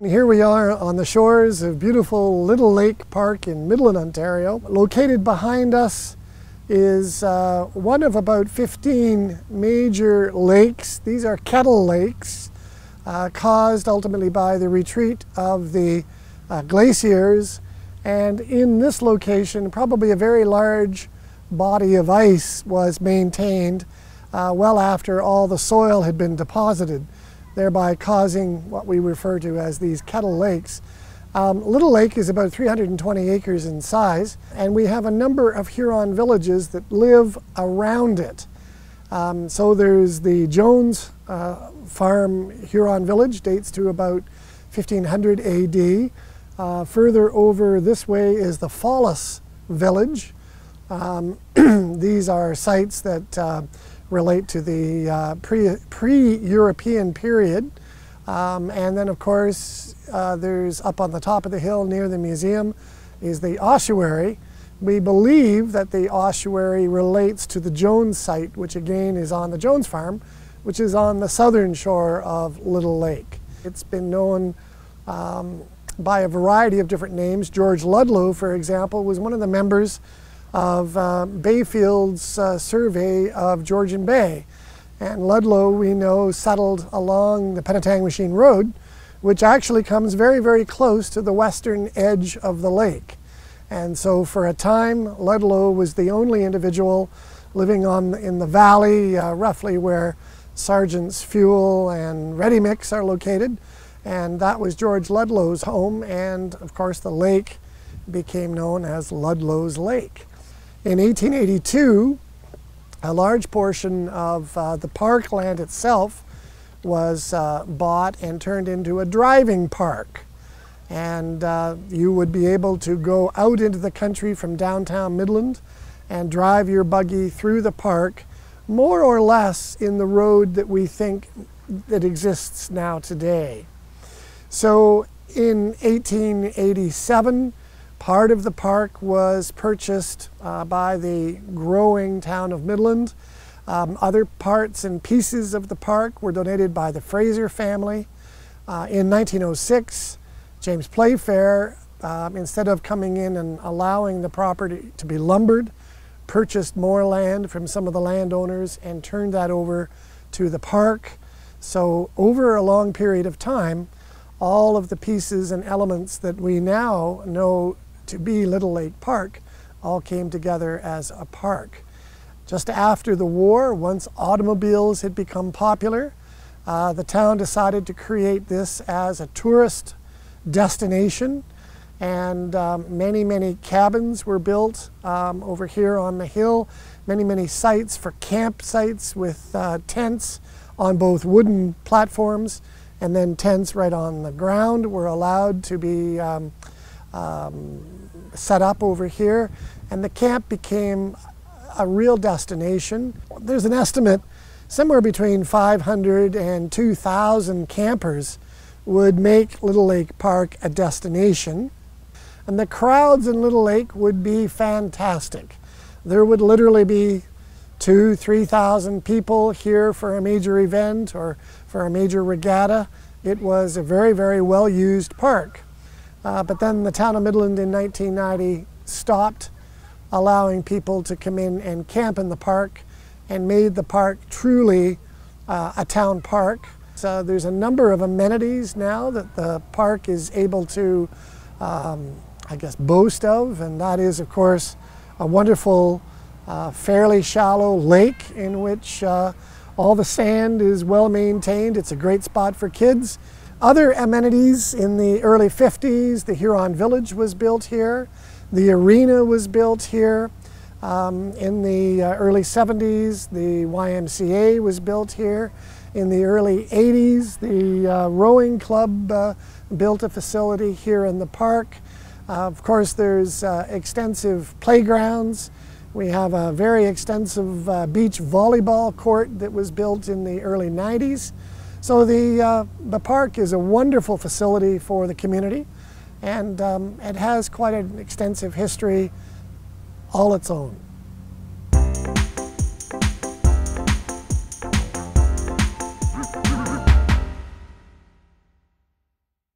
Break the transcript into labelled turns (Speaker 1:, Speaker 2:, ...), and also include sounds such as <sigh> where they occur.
Speaker 1: Here we are on the shores of beautiful Little Lake Park in Midland, Ontario. Located behind us is uh, one of about 15 major lakes. These are kettle lakes uh, caused ultimately by the retreat of the uh, glaciers and in this location probably a very large body of ice was maintained uh, well after all the soil had been deposited thereby causing what we refer to as these kettle lakes. Um, Little Lake is about 320 acres in size, and we have a number of Huron villages that live around it. Um, so there's the Jones uh, Farm Huron Village, dates to about 1500 AD. Uh, further over this way is the Follis Village. Um, <clears throat> these are sites that uh, relate to the uh, pre-European period. Um, and then of course uh, there's up on the top of the hill near the museum is the ossuary. We believe that the ossuary relates to the Jones site, which again is on the Jones farm, which is on the southern shore of Little Lake. It's been known um, by a variety of different names. George Ludlow, for example, was one of the members of uh, Bayfield's uh, survey of Georgian Bay. And Ludlow, we know, settled along the Penetanguishene Road, which actually comes very, very close to the western edge of the lake. And so for a time, Ludlow was the only individual living on in the valley, uh, roughly where Sargent's Fuel and Ready Mix are located. And that was George Ludlow's home. And of course, the lake became known as Ludlow's Lake. In 1882, a large portion of uh, the park land itself was uh, bought and turned into a driving park. And uh, you would be able to go out into the country from downtown Midland and drive your buggy through the park more or less in the road that we think that exists now today. So in 1887, Part of the park was purchased uh, by the growing town of Midland. Um, other parts and pieces of the park were donated by the Fraser family. Uh, in 1906, James Playfair, um, instead of coming in and allowing the property to be lumbered, purchased more land from some of the landowners and turned that over to the park. So over a long period of time, all of the pieces and elements that we now know to be Little Lake Park all came together as a park. Just after the war, once automobiles had become popular, uh, the town decided to create this as a tourist destination and um, many, many cabins were built um, over here on the hill. Many, many sites for campsites with uh, tents on both wooden platforms and then tents right on the ground were allowed to be um, um, set up over here, and the camp became a real destination. There's an estimate somewhere between 500 and 2,000 campers would make Little Lake Park a destination. And the crowds in Little Lake would be fantastic. There would literally be two, 3,000 people here for a major event or for a major regatta. It was a very, very well used park. Uh, but then the town of Midland in 1990 stopped allowing people to come in and camp in the park and made the park truly uh, a town park. So there's a number of amenities now that the park is able to, um, I guess, boast of, and that is, of course, a wonderful, uh, fairly shallow lake in which uh, all the sand is well maintained. It's a great spot for kids. Other amenities in the early 50s, the Huron Village was built here. The arena was built here. Um, in the uh, early 70s, the YMCA was built here. In the early 80s, the uh, rowing club uh, built a facility here in the park. Uh, of course, there's uh, extensive playgrounds. We have a very extensive uh, beach volleyball court that was built in the early 90s. So the, uh, the park is a wonderful facility for the community and um, it has quite an extensive history all its own.